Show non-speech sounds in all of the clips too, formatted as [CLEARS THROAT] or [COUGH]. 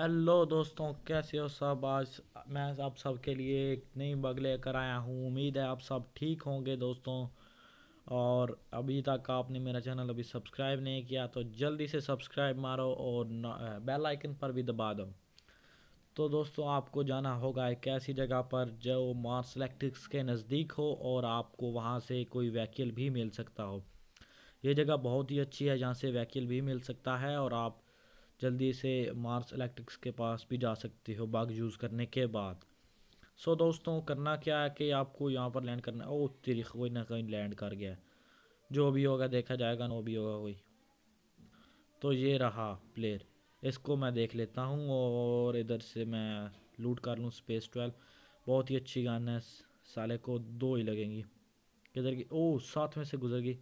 Hello دوستوں، کیسے ہو سب؟ آج میں آپ سب کے لیے ایک نئی بگ لے کر آیا ہوں۔ امید ہے آپ سب ٹھیک ہوں گے دوستوں۔ اور ابھی تک آپ نے میرا چینل ابھی سبسکرائب نہیں کیا تو جلدی سے سبسکرائب مارو اور بیل آئکن پر بھی دبا دو۔ تو دوستوں، آپ کو جانا ہوگا ایک ایسی جگہ پر جو مارس الیکٹرکس کے نزدیک ہو اور آپ کو وہاں سے کوئی ویکیل بھی مل سکتا ہو۔ یہ جگہ بہت ہی اچھی ہے جہاں سے ویکیل بھی مل سکتا ہے اور آپ جلدی سے مارس الیکٹرکس کے پاس بھی جا سکتے ہو باگ یوز کرنے کے بعد۔ سو دوستوں کرنا کیا ہے کہ آپ کو یہاں پر لینڈ کرنا ہے اوہ، تیری کوئی نہ کوئی لینڈ کر گیا۔ جو بھی ہوگا دیکھا جائے گا نو بھی ہوگا کوئی۔ تو یہ رہا پلیئر اس کو میں دیکھ لیتا ہوں اور ادھر سے میں لوٹ کر لوں سپیس ٹویلو بہت ہی اچھی گان ہے، سالے کو دو ہی لگیں گی۔ کدھر گی اوہ، ساتھ میں سے گزر گئی۔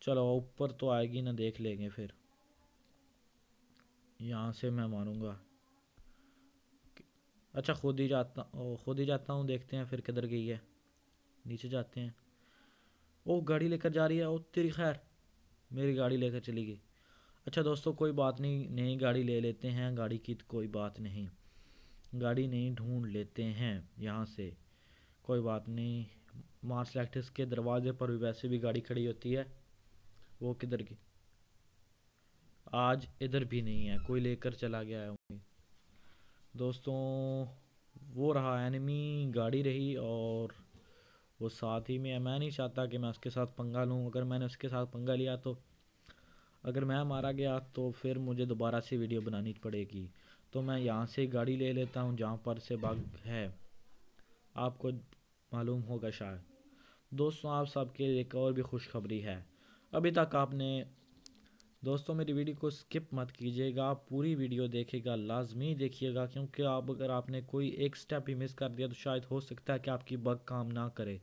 چلو، اوپر تو آئے گی، نہ دیکھ لیں گے پھر۔ یہاں سے میں ماروں گا۔ اچھا خود ہی جاتا، خود ہی جاتا ہوں، دیکھتے ہیں پھر کدھر گئی ہے۔ نیچے جاتے ہیں۔ وہ گاڑی لے کر جا رہی ہے۔ وہ تیری خیر، میری گاڑی لے کر چلی گئی۔ اچھا دوستو، کوئی بات نہیں نئی گاڑی لے لیتے ہیں۔ گاڑی کی کوئی بات نہیں۔ گاڑی نہیں، ڈھونڈ لیتے ہیں یہاں سے۔ کوئی بات نہیں۔ مارس لیکٹس کے دروازے پر بھی ویسے بھی گاڑی کھڑی ہوتی ہے۔ وہ کدھر گئی؟ آج ادھر بھی نہیں ہے، کوئی لے کر چلا گیا ہے انہیں دوستوں، وہ رہا اینمی گاڑی رہی اور وہ ساتھ ہی میں ہے۔ میں نہیں چاہتا کہ میں اس کے ساتھ پنگا لوں۔ اگر میں نے اس کے ساتھ پنگا لیا تو، اگر میں مارا گیا تو پھر مجھے دوبارہ سے ویڈیو بنانی پڑے گی۔ تو میں یہاں سے گاڑی لے لیتا ہوں جہاں پر سے باغ ہے۔ آپ کو معلوم ہوگا شاید۔ دوستوں، آپ سب کے ایک اور بھی خوشخبری ہے۔ ابھی تک آپ نے دوستوں میری ویڈیو کو سکپ مت کیجیے گا، پوری ویڈیو دیکھے گا، لازمی دیکھیے گا، کیونکہ آپ اگر آپ نے کوئی ایک سٹیپ ہی مس کر دیا تو شاید ہو سکتا ہے کہ آپ کی بگ کام نہ کرے۔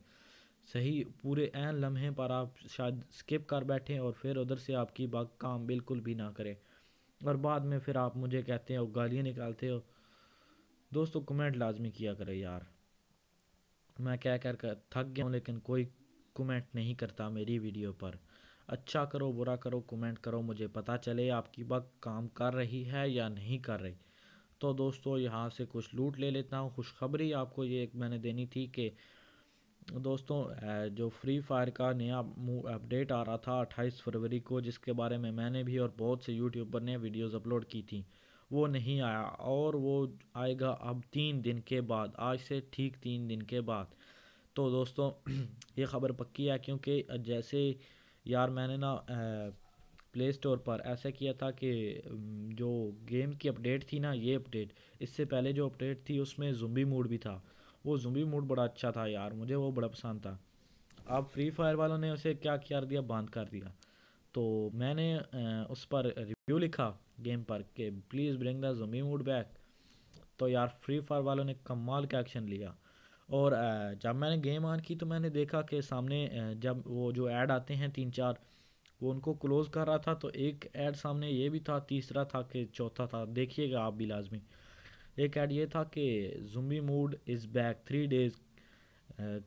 صحیح، پورے این لمحے پر آپ شاید سکپ کر بیٹھیں اور پھر ادھر سے آپ کی بگ کام بالکل بھی نہ کرے۔ اور بعد میں پھر آپ مجھے کہتے ہیں اور گالیاں نکالتے ہو۔ دوستو کمنٹ لازمی کیا کرے یار۔ میں کہہ کر تھک گیا ہوں، لیکن کوئی کمنٹ نہیں کرتا میری ویڈیو پر۔ اچھا کرو، برا کرو کومنٹ کرو، مجھے پتا چلے آپ کی بگ کام کر رہی ہے یا نہیں کر رہی۔ تو دوستو، یہاں سے کچھ لوٹ لے لیتا ہوں، خوشخبری آپ کو یہ ایک میں نے دینی تھی کہ دوستوں جو فری فائر کا نیا اپڈیٹ آ رہا تھا اٹھائیس فروری کو، جس کے بارے میں میں نے بھی اور بہت سے یوٹیوبر نے ویڈیوز اپلوڈ کی تھیں، وہ نہیں آیا۔ اور وہ آئے گا اب تین دن کے بعد، آج سے ٹھیک تین دن کے بعد۔ تو دوستوں [CLEARS THROAT] یہ خبر پکی ہے کیونکہ جیسے یار میں نے نا پلے اسٹور پر ایسا کیا تھا کہ جو گیم کی اپڈیٹ تھی نا، یہ اپڈیٹ اس سے پہلے جو اپڈیٹ تھی، اس میں زمبی موڈ بھی تھا۔ وہ زومبی موڈ بڑا اچھا تھا یار، مجھے وہ بڑا پسند تھا۔ اب فری فائر والوں نے اسے کیا کر دیا باندھ کر دیا۔ تو میں نے اس پر ریویو لکھا گیم پر کہ please bring the zombie mode back تو یار فری فائر والوں نے کمال کا ایکشن لیا۔ اور جب میں نے گیم آن کی تو میں نے دیکھا کہ سامنے جب وہ جو ایڈ آتے ہیں تین چار، وہ ان کو کلوز کر رہا تھا تو ایک ایڈ سامنے یہ بھی تھا، تیسرا تھا کہ چوتھا تھا، دیکھیے گا آپ بھی لازمی۔ ایک ایڈ یہ تھا کہ zombie mode is back, three days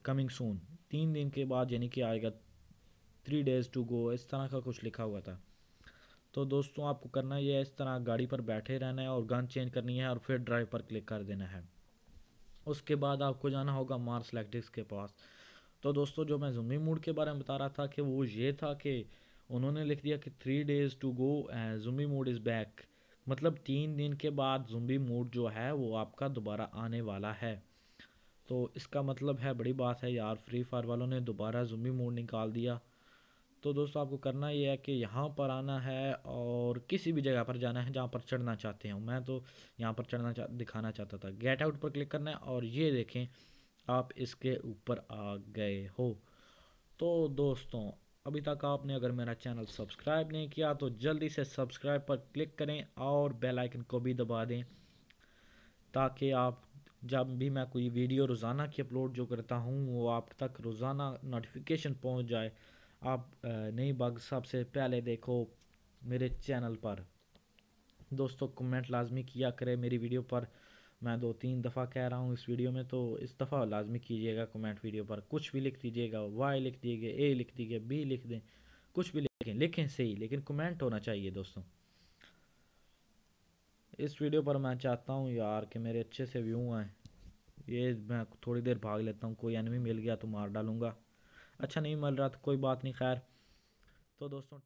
coming soon. تین دن کے بعد یعنی کہ آئے گا تھری ڈیز ٹو گو، اس طرح کا کچھ لکھا ہوا تھا۔ تو دوستوں آپ کو کرنا یہ ہے، اس طرح گاڑی پر بیٹھے رہنا ہے اور گن چینج کرنی ہے اور پھر ڈرائیو پر کلک کر دینا ہے۔ اس کے بعد آپ کو جانا ہوگا مارس لیکٹکس کے پاس۔ تو دوستو، جو میں زومی موڈ کے بارے میں بتا رہا تھا کہ وہ یہ تھا کہ انہوں نے لکھ دیا کہ three days to go zombie mode is back مطلب تین دن کے بعد زومبی موڈ جو ہے وہ آپ کا دوبارہ آنے والا ہے۔ تو اس کا مطلب ہے، بڑی بات ہے یار فری فائر والوں نے دوبارہ زومبی موڈ نکال دیا۔ تو دوستو، آپ کو کرنا یہ ہے کہ یہاں پر آنا ہے اور کسی بھی جگہ پر جانا ہے جہاں پر چڑھنا چاہتے ہوں۔ میں تو یہاں پر چڑھنا دکھانا چاہتا تھا۔ گیٹ آؤٹ پر کلک کرنا ہے اور یہ دیکھیں، آپ اس کے اوپر آ گئے ہو۔ تو دوستوں ابھی تک آپ نے اگر میرا چینل سبسکرائب نہیں کیا تو جلدی سے سبسکرائب پر کلک کریں اور بیل آئیکن کو بھی دبا دیں تاکہ آپ، جب بھی میں کوئی ویڈیو روزانہ کی اپلوڈ جو کرتا ہوں وہ آپ تک روزانہ نوٹیفیکیشن پہنچ جائے۔ آپ نئی بگ سب سے پہلے دیکھو میرے چینل پر۔ دوستوں کمنٹ لازمی کیا کرے میری ویڈیو پر۔ میں دو تین دفعہ کہہ رہا ہوں اس ویڈیو میں، تو اس دفعہ لازمی کیجیے گا کمنٹ ویڈیو پر۔ کچھ بھی لکھ دیجیے گا وائی لکھ دیجیے اے لکھ دیجیے بی لکھ دیں۔ کچھ بھی لکھیں لکھیں صحیح، لیکن کمنٹ ہونا چاہیے دوستوں اس ویڈیو پر میں چاہتا ہوں یار کہ میرے اچھے سے ویو آئیں۔ یہ میں تھوڑی دیر بھاگ لیتا ہوں، کوئی انمی مل گیا تو مار ڈالوں گا۔ اچھا نہیں مل رہا تو کوئی بات نہیں خیر۔ تو دوستوں